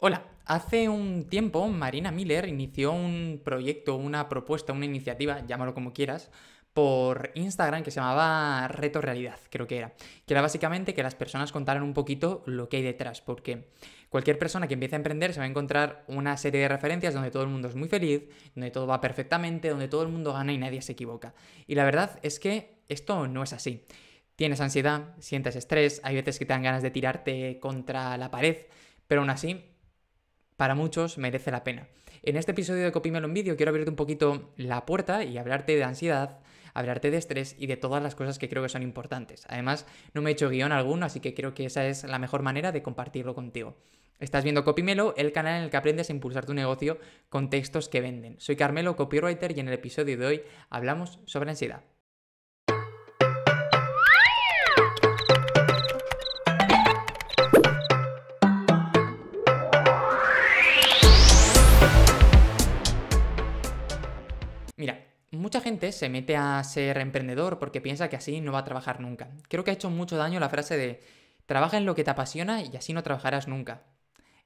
Hola, hace un tiempo Marina Miller inició un proyecto, una propuesta, una iniciativa, llámalo como quieras, por Instagram que se llamaba Reto Realidad, creo que era. Que era básicamente que las personas contaran un poquito lo que hay detrás, porque cualquier persona que empiece a emprender se va a encontrar una serie de referencias donde todo el mundo es muy feliz, donde todo va perfectamente, donde todo el mundo gana y nadie se equivoca. Y la verdad es que esto no es así. Tienes ansiedad, sientes estrés, hay veces que te dan ganas de tirarte contra la pared, pero aún así para muchos merece la pena. En este episodio de Copímelo en vídeo quiero abrirte un poquito la puerta y hablarte de ansiedad, hablarte de estrés y de todas las cosas que creo que son importantes. Además, no me he hecho guion alguno, así que creo que esa es la mejor manera de compartirlo contigo. Estás viendo Copimelo, el canal en el que aprendes a impulsar tu negocio con textos que venden. Soy Carmelo, copywriter, y en el episodio de hoy hablamos sobre ansiedad. Mucha gente se mete a ser emprendedor porque piensa que así no va a trabajar nunca. Creo que ha hecho mucho daño la frase de trabaja en lo que te apasiona y así no trabajarás nunca.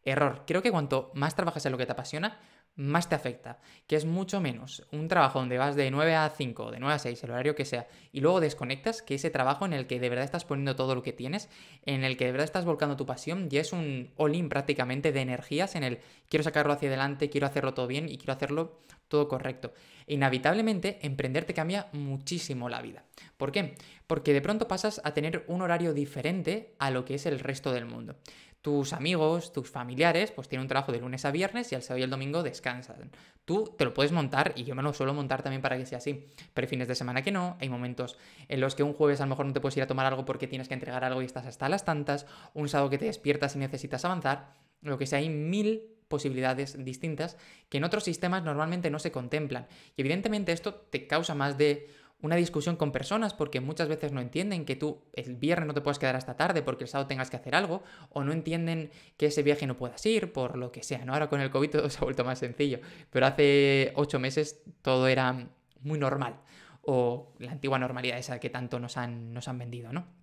Error. Creo que cuanto más trabajas en lo que te apasiona, más te afecta, que es mucho menos un trabajo donde vas de 9 a 5, de 9 a 6, el horario que sea, y luego desconectas, que ese trabajo en el que de verdad estás poniendo todo lo que tienes, en el que de verdad estás volcando tu pasión, y es un all-in prácticamente de energías en el quiero sacarlo hacia adelante, quiero hacerlo todo bien y quiero hacerlo todo correcto. Inevitablemente, emprender te cambia muchísimo la vida. ¿Por qué? Porque de pronto pasas a tener un horario diferente a lo que es el resto del mundo tus amigos, tus familiares, pues tienen un trabajo de lunes a viernes y el sábado y el domingo descansan. Tú te lo puedes montar y yo me lo suelo montar también para que sea así. Pero hay fines de semana que no, hay momentos en los que un jueves a lo mejor no te puedes ir a tomar algo porque tienes que entregar algo y estás hasta las tantas, un sábado que te despiertas y necesitas avanzar, lo que sea, hay mil posibilidades distintas que en otros sistemas normalmente no se contemplan. Y evidentemente esto te causa más de una discusión con personas porque muchas veces no entienden que tú el viernes no te puedes quedar hasta tarde porque el sábado tengas que hacer algo, o no entienden que ese viaje no puedas ir por lo que sea, ¿no? Ahora con el COVID todo se ha vuelto más sencillo, pero hace ocho meses todo era muy normal, o la antigua normalidad esa que tanto nos han, nos han vendido, ¿no?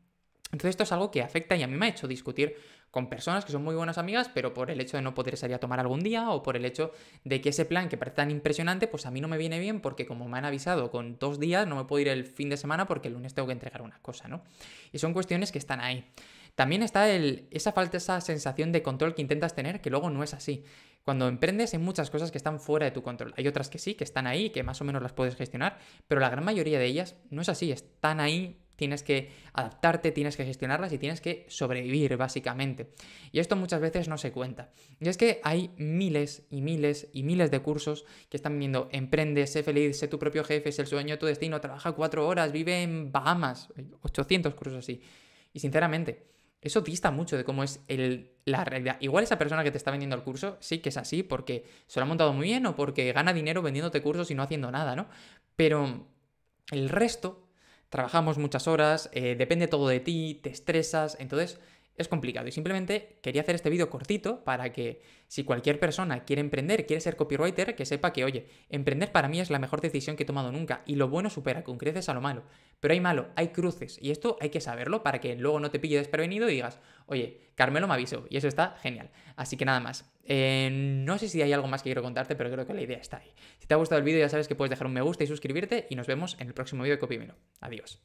Entonces esto es algo que afecta y a mí me ha hecho discutir con personas que son muy buenas amigas, pero por el hecho de no poder salir a tomar algún día o por el hecho de que ese plan que parece tan impresionante, pues a mí no me viene bien porque como me han avisado con dos días, no me puedo ir el fin de semana porque el lunes tengo que entregar una cosa, ¿no? Y son cuestiones que están ahí. También está el, esa falta, esa sensación de control que intentas tener, que luego no es así. Cuando emprendes hay muchas cosas que están fuera de tu control. Hay otras que sí, que están ahí, que más o menos las puedes gestionar, pero la gran mayoría de ellas no es así, están ahí tienes que adaptarte, tienes que gestionarlas y tienes que sobrevivir, básicamente. Y esto muchas veces no se cuenta. Y es que hay miles y miles y miles de cursos que están viniendo, emprende, sé feliz, sé tu propio jefe, es el sueño de tu destino, trabaja cuatro horas, vive en Bahamas, 800 cursos así. Y sinceramente, eso dista mucho de cómo es la realidad. Igual esa persona que te está vendiendo el curso sí que es así porque se lo ha montado muy bien o porque gana dinero vendiéndote cursos y no haciendo nada, ¿no? Pero el resto trabajamos muchas horas, eh, depende todo de ti, te estresas, entonces es complicado. Y simplemente quería hacer este vídeo cortito para que si cualquier persona quiere emprender, quiere ser copywriter, que sepa que, oye, emprender para mí es la mejor decisión que he tomado nunca. Y lo bueno supera con creces a lo malo. Pero hay malo, hay cruces. Y esto hay que saberlo para que luego no te pille desprevenido y digas, oye, Carmelo me avisó. Y eso está genial. Así que nada más. Eh, no sé si hay algo más que quiero contarte, pero creo que la idea está ahí. Si te ha gustado el vídeo ya sabes que puedes dejar un me gusta y suscribirte y nos vemos en el próximo vídeo de Copymelo. Adiós.